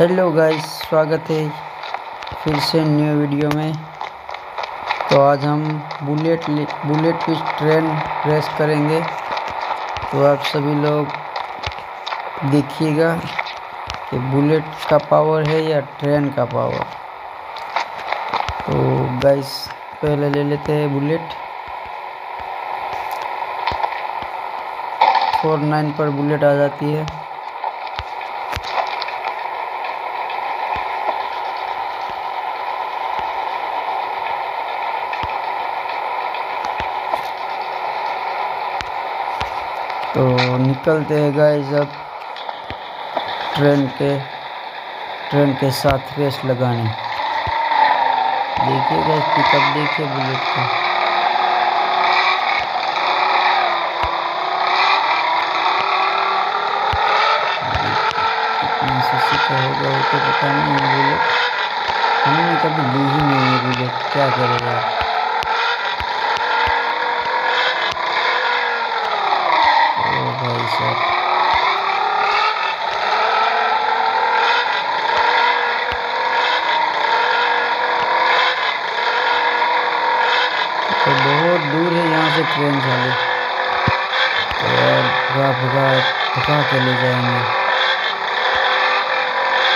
Hello guys स्वागत है फिर से न्यू वीडियो में। तो आज हम बुलेट बुलेट की ट्रेन रेस करेंगे। तो आप सभी लोग देखिएगा कि बुलेट का पावर है या ट्रेन का पावर तो गाइस पहले ले लेते हैं बुलेट फोर नाइन पर बुलेट आ जाती है। तो निकलते हैं गाइस अब ट्रेन के ट्रेन के साथ रेस लगाने। देखिए गाइस पिकअप देखिए बुलेट का। होगा तो पता नहीं बुलेट हमने कभी ली ही नहीं है बुलेट क्या करेगा भाई साहब तो बहुत दूर है, यहाँ से ट्रेन चले। यार भगा भगा भगा के ले जाएँगे।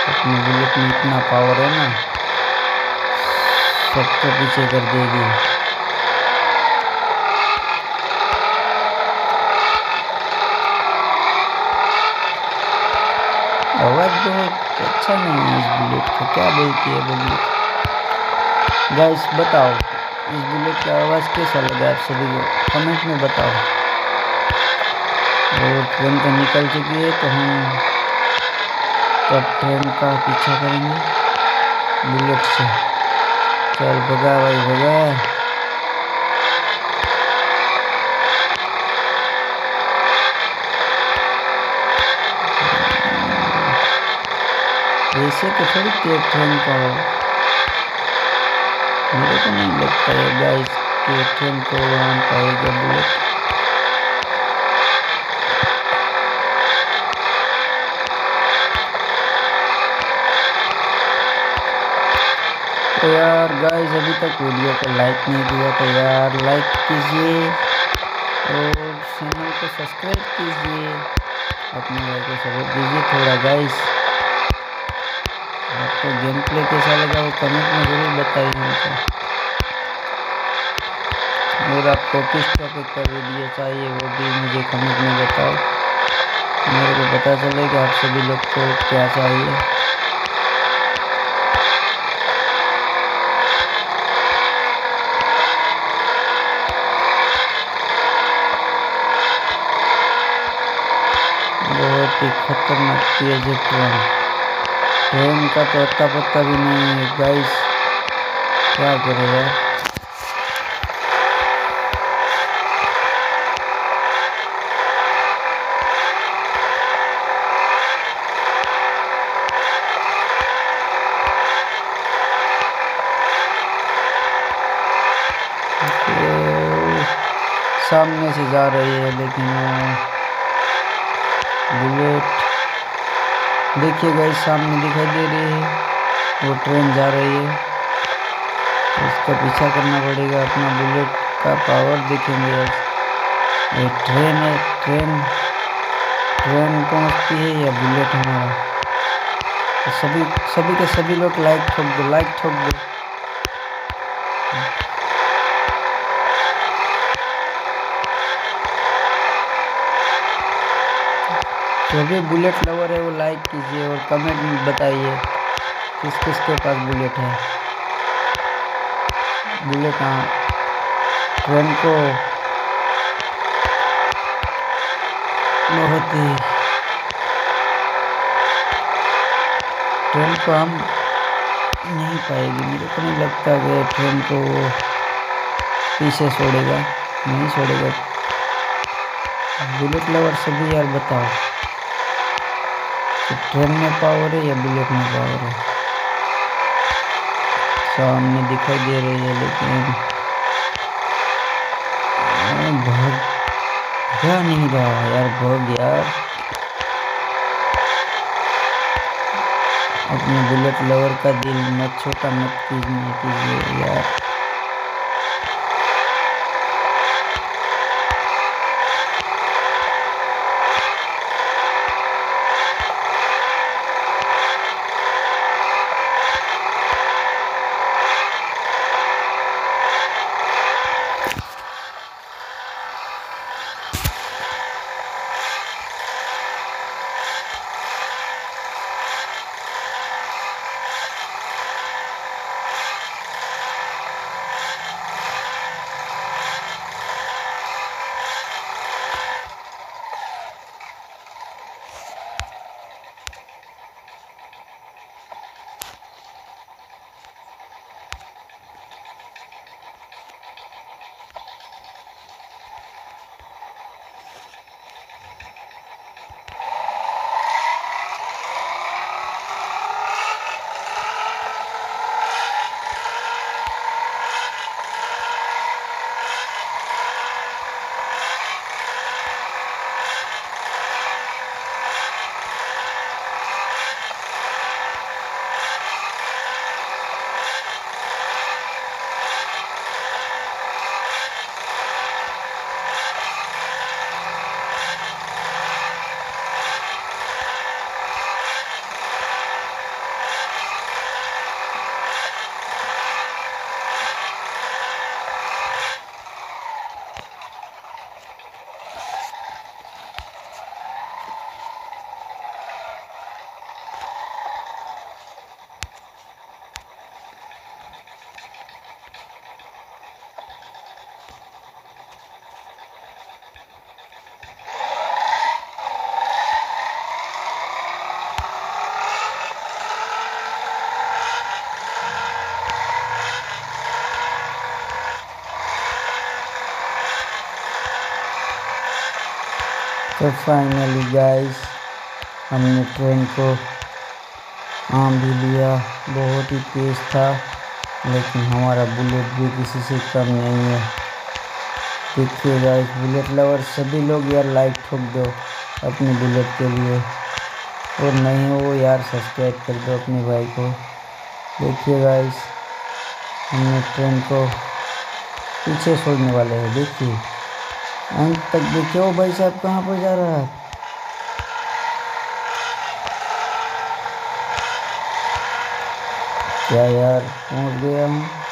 अपनी बुलेट में इतना पावर है ना सबको पीछे कर देगी। आवाज़ बहुत अच्छा नहीं है इस बुलेट का, क्या बोलती है बुलेट गाइस बताओ। इस बुलेट का आवाज़ कैसा लगा आप सभी को? कमेंट में बताओ। और ट्रेन तो निकल चुकी है तो हम तब ट्रेन का पीछा करेंगे। बुलेट से। चल, भगा भाई, भगा। ऐसे तो थोड़ी तेज ट्रेन का हो। मेरे को नहीं लगता है गाइस कि ट्रेन को वहाँ पाएगा बुलेट तो यार गाइस अभी तक वीडियो को लाइक नहीं दिया तो यार लाइक कीजिए और चैनल को सब्सक्राइब कीजिए। अपने भाई को सपोर्ट दीजिए थोड़ा गाइस आपको गेम प्ले कैसा लगा वो कमेंट में ज़रूर बताइए हमको और आपको किस टॉपिक पर वीडियो चाहिए, वो भी मुझे कमेंट में बताओ। मेरे को पता चले कि आप सभी लोग को क्या चाहिए। बहुत ही खतरनाक तेज है। ट्रेन का तो अत्ता पत्ता भी नहीं है गाइस क्या करे यार? सामने से जा रही है, लेकिन बुलेट देखिए गाइस सामने दिखाई दे रही है। वो ट्रेन जा रही है। उसका पीछा करना पड़ेगा अपना बुलेट का पावर देखेंगे ये ट्रेन है ट्रेन ट्रेन पहुँचती है या बुलेट हमारा। तो सभी सभी के सभी लोग लाइक ठोक दो लाइक ठोक दो। जो भी बुलेट लवर है वो लाइक कीजिए और कमेंट में बताइए किस किस के पास बुलेट है। बुलेट हाँ। ट्रेन को बहुत ही ट्रेन को हम नहीं पाएगी। मेरे को नहीं लगता कि ट्रेन को पीछे छोड़ेगा, नहीं छोड़ेगा। बुलेट लवर सभी यार बताओ। ट्रेन में पावर है या बुलेट में पावर है? सामने दिखाई दे रही है लेकिन बहुत जा नहीं रहा यार, बहुत यार। अपने बुलेट लवर का दिल मत, छोटा मत कीजिए यार। तो फाइनली गाइस हमने ट्रेन को आम भी लिया। बहुत ही तेज़ था, लेकिन हमारा बुलेट भी किसी से कम नहीं है। देखिए गाइस बुलेट लवर सभी लोग यार लाइक ठोक दो अपने बुलेट के लिए। और नहीं हो यार सब्सक्राइब कर दो अपने भाई को। देखिए गाइस हमने ट्रेन को पीछे छोड़ने वाले हैं, देखिए। अंत तक देखे हो भाई साहब कहाँ पर जा रहा है। क्या यार, पहुँच गया हूँ